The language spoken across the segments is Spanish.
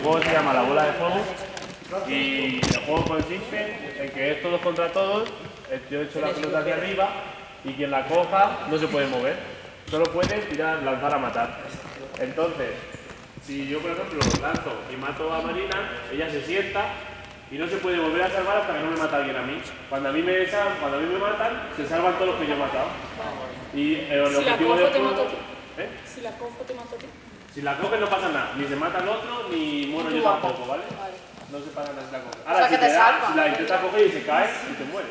juego se llama La Bola de Fuego y el juego consiste en que es todos contra todos, yo echo la pelota hacia arriba y quien la coja no se puede mover, solo puede tirar, lanzar a matar. Entonces, si yo por ejemplo lanzo y mato a Marina, ella se sienta y no se puede volver a salvar hasta que no me mata alguien a mí. Cuando a mí me, cuando a mí me matan, se salvan todos los que yo he matado. Y el si objetivo la del cojo, te juego... mato a ti. ¿Eh? Si la cojo, te mato a ti. Si la coges no pasa nada, ni se mata el otro, ni muero yo tampoco, ¿vale? No se pasa nada si la coges. Ahora, sea, si, que te te da, salva. si la intentas coger y se cae, y te mueres.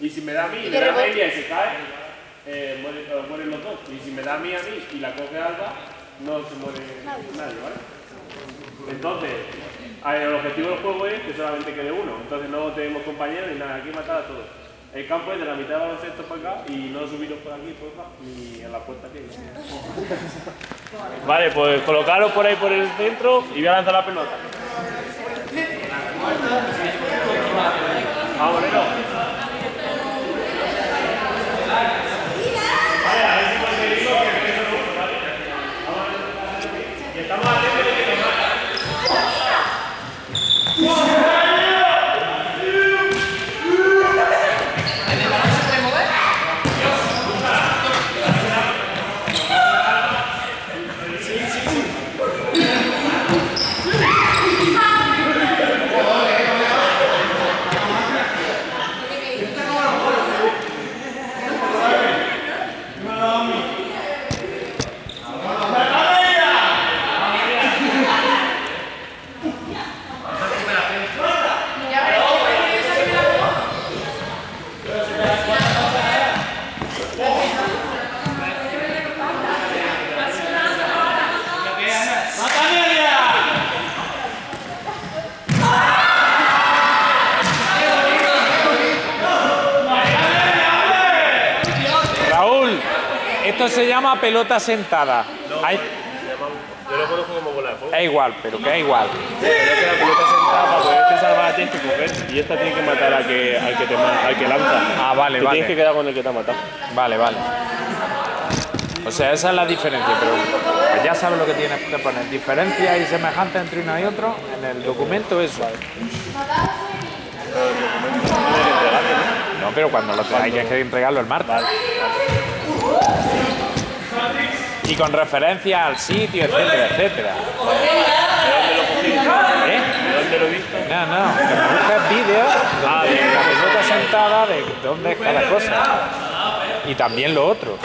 Y si me da a mí y me da a ella y se cae, eh, muere- eh, mueren los dos. Y si me da a mí a mí y la coge Alba, no se muere nadie, ¿vale? Entonces, el objetivo del juego es que solamente quede uno. Entonces no tenemos compañeros ni nada, aquí matar a todos. El campo es de la mitad de baloncesto para acá y no subiros por aquí, por acá, ni en la puerta que Vale, pues colocaros por ahí por el centro y voy a lanzar la pelota. Vamos, Nero. Vale, a ver si conseguimos que el peso no, ¿vale? Vamos a ver. Y estamos atentos de que nos matan. Raúl, esto se llama pelota sentada. Hay- Yo lo conozco como bola de fuego. es igual, pero que es igual. Pero es que la pelota sentada para poderte salvar tienes que coger y esta tiene que matar al que, al que, te, al que lanza. Ah, vale, Te vale. tienes que quedar con el que te ha matado. Vale, vale. O sea, esa es la diferencia, pero pues ya sabes lo que tienes que poner. Diferencia y semejanza entre uno y otro en el documento eso. No, pero cuando lo hay que entregarlo el martes. Y con referencia al sitio, etcétera, etcétera. ¿Eh? ¿De dónde lo he visto? No, no, que busques vídeos Ah, de la pelota sentada, de dónde es cada cosa. Y también lo otro.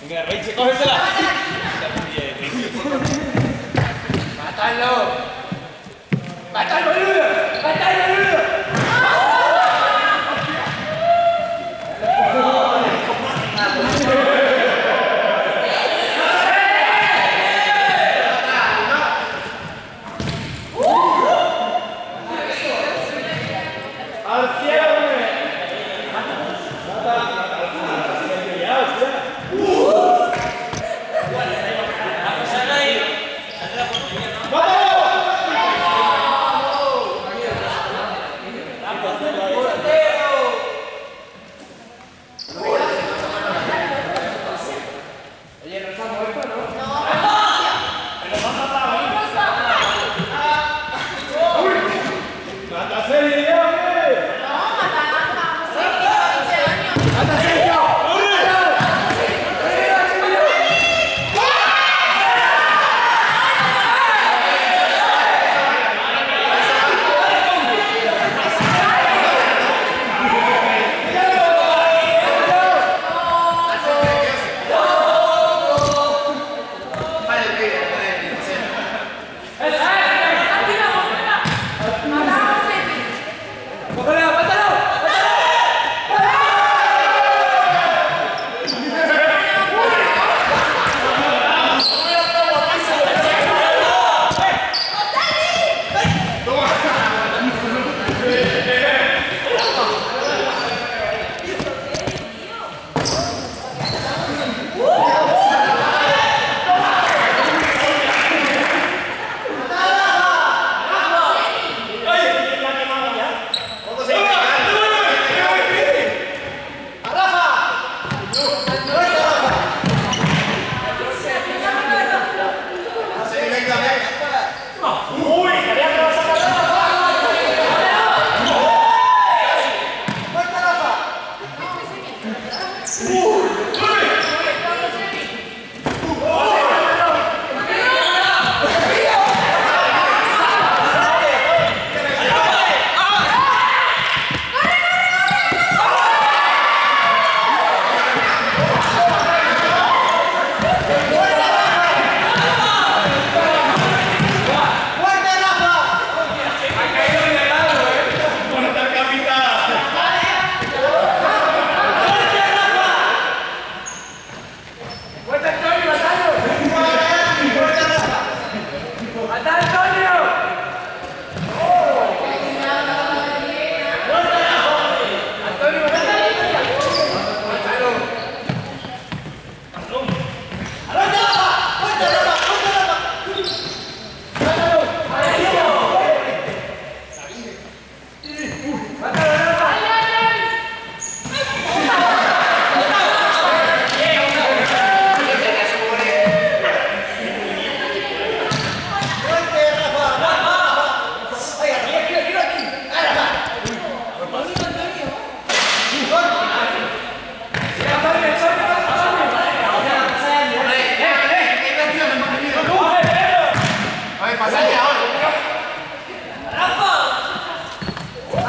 Venga, Reiche, cógesela. ¡Mátalo! ¡Mátalo, boludo! ¡Mátalo, boludo! ¡Al cielo!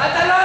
¡Mátalo!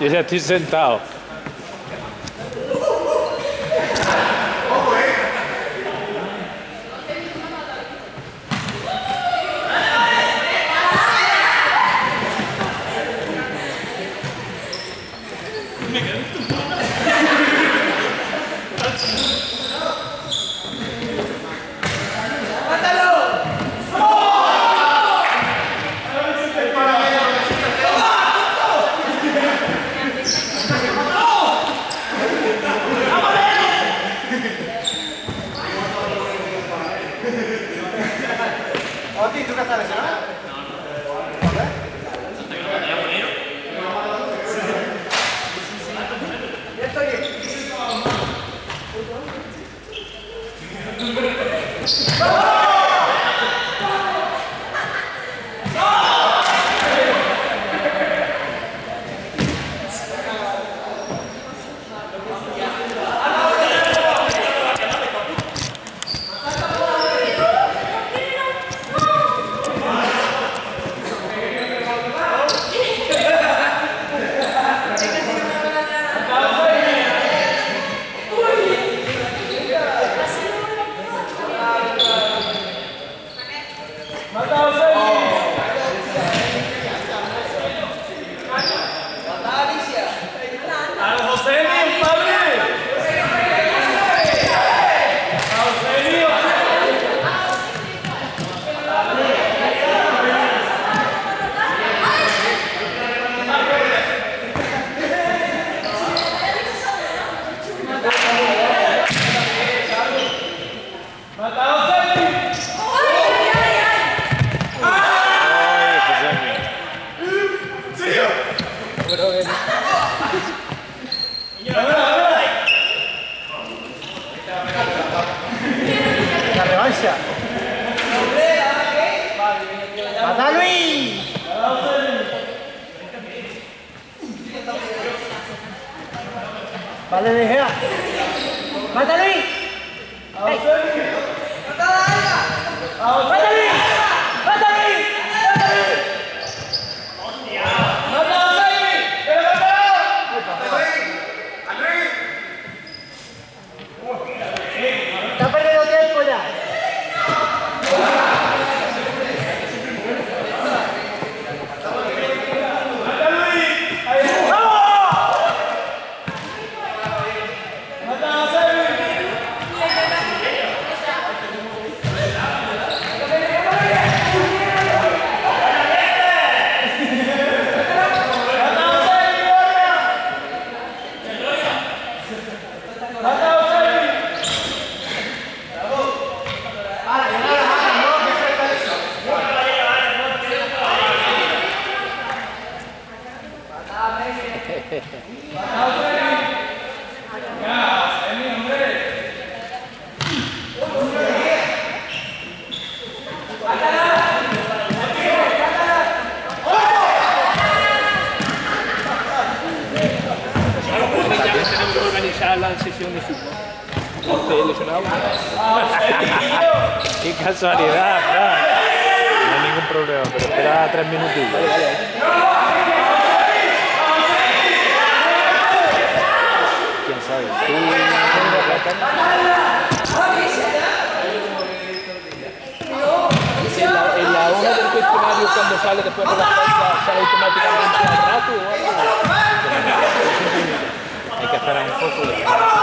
Ele é artesanal. ¡Mata Luis! Vale, De Gea. ¡Mata Luis! ¡Mata Luis! ¡Mata Luis! ¡Mata Luis! ¡Está perdiendo tiempo ya! tenemos que organizar la sesión. Qué casualidad. No hay ningún problema, pero espera tres minutillos. ¿Quién sabe? ¿Tú tienes la En la, en la hoja del cuestionario cuando sale después de la fecha sale automáticamente al rato o algo. Hay que esperar un poco. y-